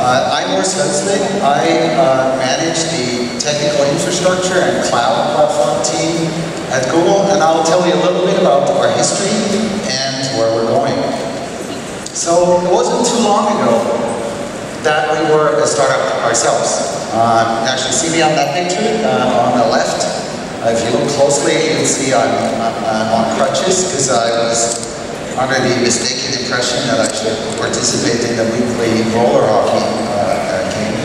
Uh, I'm Urs Hölzle. I uh, manage the technical infrastructure and cloud platform team at Google, and I'll tell you a little bit about our history and where we're going. So it wasn't too long ago that we were a startup ourselves. You actually see me on that picture uh, on the left. If you look closely, you'll see I'm, I'm on crutches because I was under the mistaken impression that I should participate in the weekly roller hockey uh, game.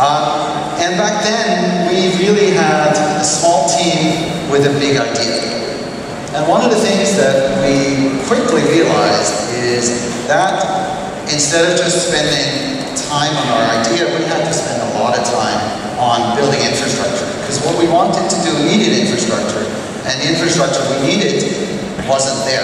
Uh, and back then, we really had a small team with a big idea. And one of the things that we quickly realized is that instead of just spending time on our idea, we had to spend a lot of time on building infrastructure. Because what we wanted to do needed infrastructure, and the infrastructure we needed wasn't there.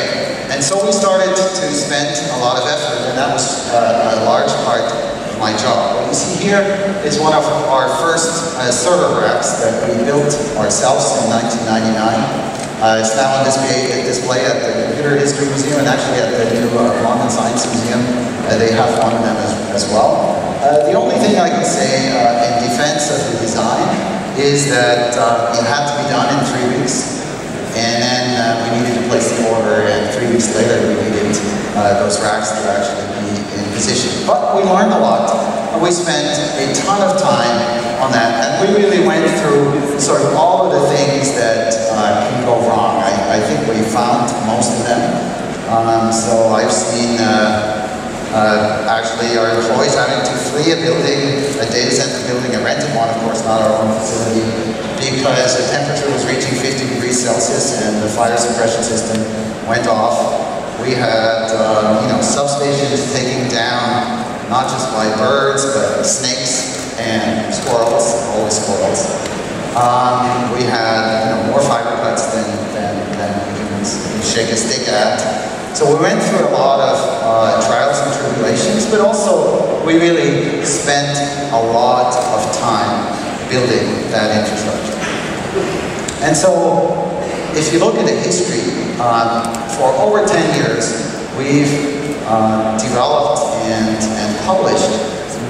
And so we started to spend a lot of effort, and that was uh, a large part of my job. What you see here is one of our first uh, server racks that we built ourselves in 1999. Uh, it's now on display, at the Computer History Museum and actually at the new uh, London Science Museum. Uh, they have one of them as, as well. Uh, the only thing I can say uh, in defense of the design is that it had to be done in three weeks. And then uh, we needed to place the order, and three weeks later we needed uh, those racks to actually be in position. But we learned a lot, and we spent a ton of time on that, and we really went through sort of all of the things that uh, can go wrong. I, I, think we found most of them. Um, so I've seen uh, uh, actually our employees having to flee a building, a data center building, a rented one, of course, not our own facility, because the temperature was reaching 50 degrees Celsius and the fire suppression system went off. We had, uh, you know, substations taken down, not just by birds, but snakes and squirrels, always squirrels. Um, we had, you know, more fiber cuts than, than, than we can shake a stick at. So we went through a lot of uh, trials and tribulations, but also we really spent a lot of time building that infrastructure. And so, if you look at the history, um, for over 10 years, we've uh, developed and, and published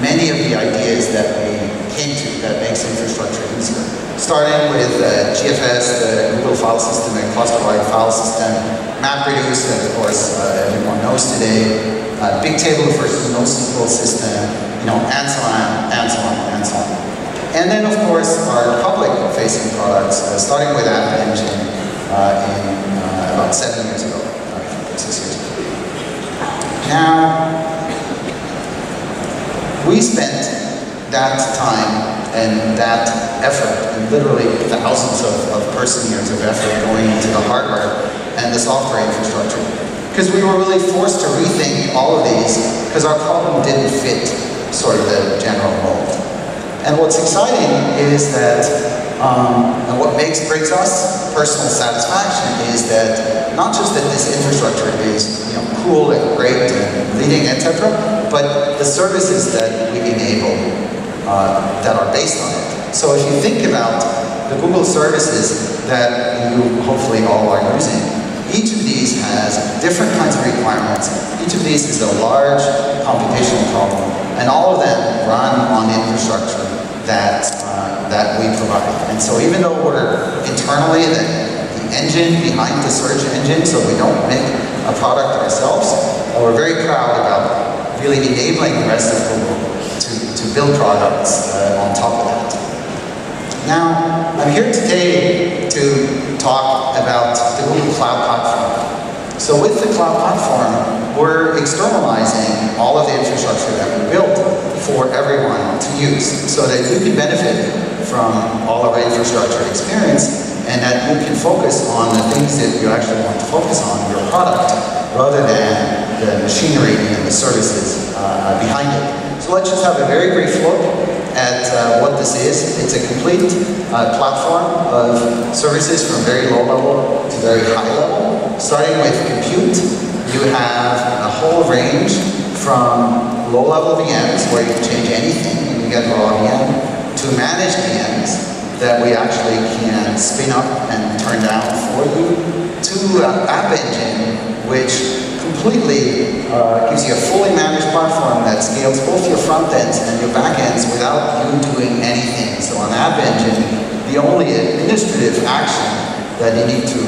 many of the ideas that we came to that makes infrastructure easier. Starting with uh, GFS, the Google file system and cluster-wide file system, MapReduce, that of course uh, everyone knows today, uh, Bigtable versus NoSQL system, you know, and so on, and so on, and so on. And then, of course, our public-facing products, uh, starting with App Engine uh, in uh, about seven years ago, six years ago. Now, we spent that time and that effort, and literally thousands of, of person years of effort going into the hardware and the software infrastructure. Because we were really forced to rethink all of these because our problem didn't fit sort of the general mold. And what's exciting is that, um, and what makes brings us personal satisfaction is that not just that this infrastructure is you know, cool and great and leading, etc., but the services that we enable uh, that are based on it. So if you think about the Google services that you hopefully all are using, each of these has different kinds of requirements. Each of these is a large computational problem, and all of them run on infrastructure that, uh, that we provide. And so even though we're internally the, the engine behind the search engine, so we don't make a product ourselves, we're very proud about really enabling the rest of Google to, to build products uh, on top of that. Now, I'm here today to talk about the Google Cloud Platform. So with the Cloud Platform, we're externalizing all of the infrastructure that we built for everyone to use so that you can benefit from all of our infrastructure experience and that you can focus on the things that you actually want to focus on, your product, rather than the machinery and the services uh, behind it. So let's just have a very brief look at uh, what this is. It's a complete uh, platform of services from very low level to very high level. Starting with compute, you have a whole range from low-level VMs where you can change anything and you get raw VM to managed VMs that we actually can spin up and turn down for you to uh, App Engine, which completely uh, gives you a fully managed platform that scales both your front ends and your back ends without you doing anything. So on App Engine, the only administrative action that you need to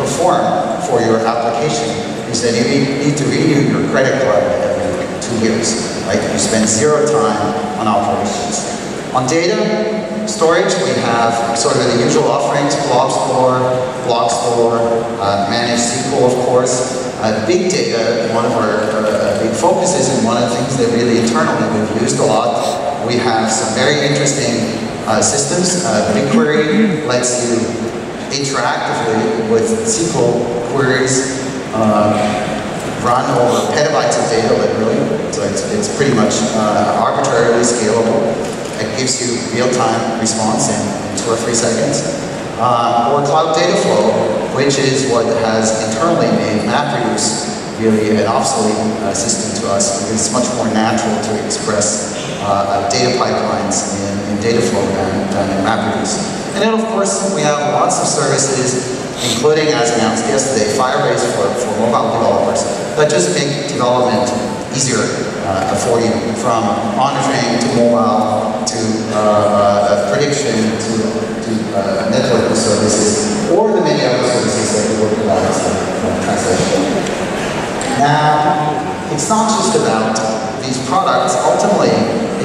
perform for your application is that you need to renew your credit card every two years, right? You spend zero time on operations. On data storage, we have sort of the usual offerings, Blob Store, Block Store, uh, Managed SQL, of course. Uh, big data, one of our uh, big focuses and one of the things that really internally we've used a lot. We have some very interesting uh, systems. Uh, BigQuery lets you interactively with SQL queries uh, run over petabytes of data literally. So it's, it's pretty much uh, arbitrarily scalable. It gives you real-time response in, two or three seconds. Uh, or Cloud Data Flow, which is what has internally made MapReduce really an obsolete uh, system to us it's much more natural to express uh, data pipelines in, in data flow than, than in MapReduce. And then of course we have lots of services including as announced yesterday, Firebase for, for mobile developers that just make development easier uh, for you from monitoring to mobile to uh, uh, prediction to, to uh, network services or the many other services that we work about from translation. Now, it's not just about these products. Ultimately,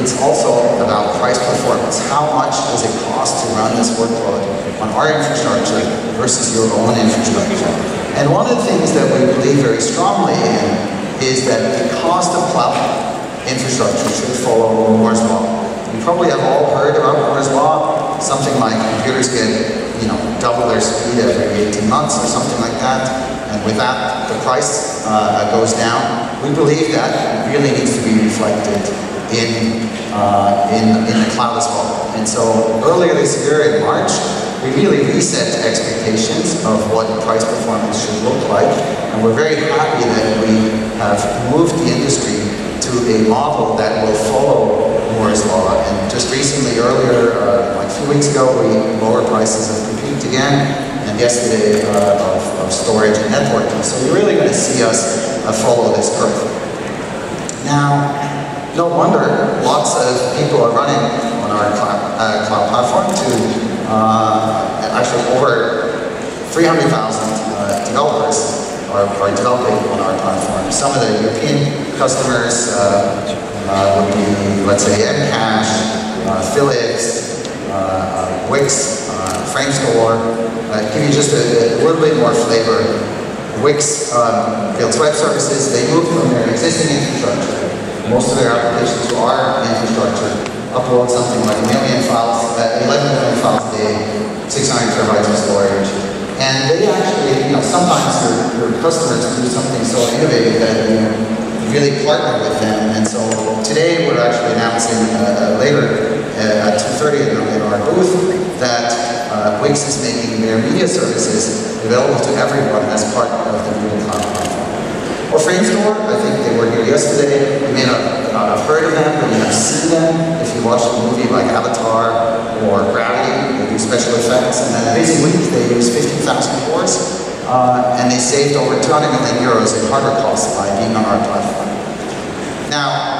it's also about price performance. How much does it cost to run this workload on our infrastructure versus your own infrastructure? And one of the things that we believe very strongly in is that the cost of cloud infrastructure should follow Moore's Law. You probably have all heard about Moore's Law, something like computers get, you know, double their speed every 18 months or something like that, and with that, the price uh, goes down. We believe that really needs to be reflected in, uh, in, in the cloud as well. And so earlier this year in March, we really reset expectations of what price performance should look like. And we're very happy that we have moved the industry to a model that will follow Moore's Law. And just recently, earlier, uh, like a few weeks ago, we lowered prices of compute again, and yesterday uh, of, of, storage and networking. So you're really going to see us uh, follow this curve. Now, no wonder lots of people are running on our cloud, uh, cloud platform to uh, actually over 300,000 uh, developers are, are, developing on our platform. Some of the European customers uh, would be, let's say, Mcache, Philips, Wix, Framestore. give you just a, a, little bit more flavor. Wix um, builds web services. They move from their existing infrastructure, most of their applications to our infrastructure upload something like a million files, uh, 11 million files a day, 600 terabytes of storage. And they actually, you know, sometimes your, your customers do something so innovative that you really partner with them. And so today we're actually announcing uh, later at 2.30 in, our booth that uh, Wix is making their media services available to everyone as part of the Google Cloud platform. Or Framestore, I think they were here yesterday. You may not uh, have heard of them, but you may have seen them if you watch a movie like Avatar or Gravity. Special effects, and then every week they used 15,000 cores, uh, and they saved over 200 million euros in hardware costs by being on our platform. Now,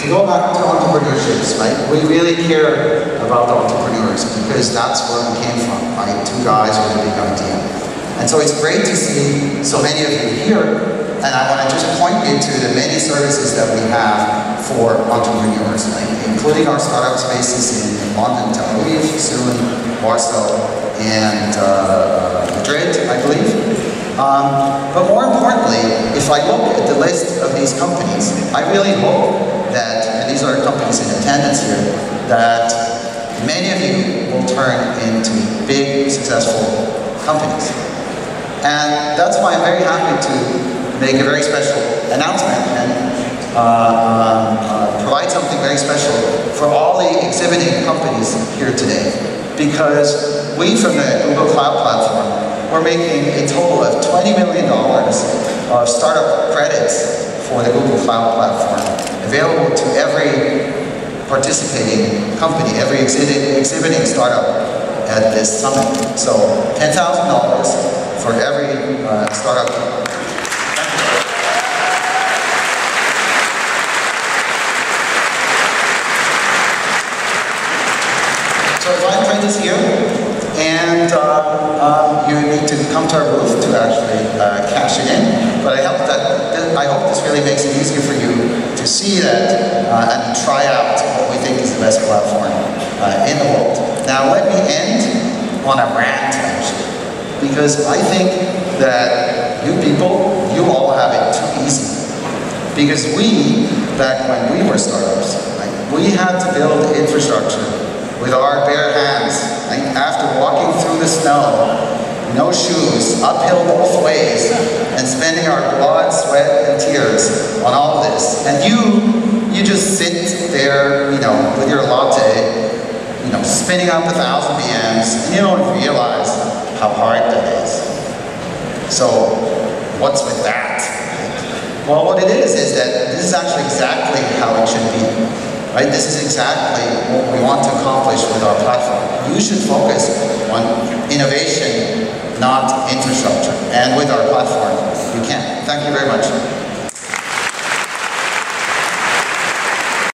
to go back to entrepreneurships, right? We really care about the entrepreneurs because that's where we came from, right? Two guys with a big idea. And so it's great to see so many of you here and I want to just point you to the many services that we have for entrepreneurs, like, including our startup spaces in London, Tel Aviv, soon Warsaw, and uh, Madrid, I believe. Um, but more importantly, if I look at the list of these companies, I really hope that, and these are companies in attendance here, that many of you will turn into big, successful companies. And that's why I'm very happy to make a very special announcement and uh, uh, provide something very special for all the exhibiting companies here today. Because we from the Google Cloud Platform, we're making a total of $20 million of startup credits for the Google Cloud Platform, available to every participating company, every exhibiting startup at this summit. So $10,000 for every uh, startup. So if I print this here, and uh, um, you need to come to our booth to actually uh, cash it in. But I hope that I hope this really makes it easier for you to see that uh, and try out what we think is the best platform uh, in the world. Now let me end on a rant actually, because I think that you people, you all have it too easy. Because we, back when we were startups, we had to build infrastructure with our bare hands, after walking through the snow, no shoes, uphill both ways, and spending our blood, sweat, and tears on all of this. And you, you just sit there, you know, with your latte, you know, spinning up a thousand VMs, and you don't realize how hard that is. So what's with that? Well, what it is, is that this is actually exactly how it should be. Right? This is exactly what we want to accomplish with our platform. You should focus on innovation, not infrastructure. And with our platform, you can. Thank you very much.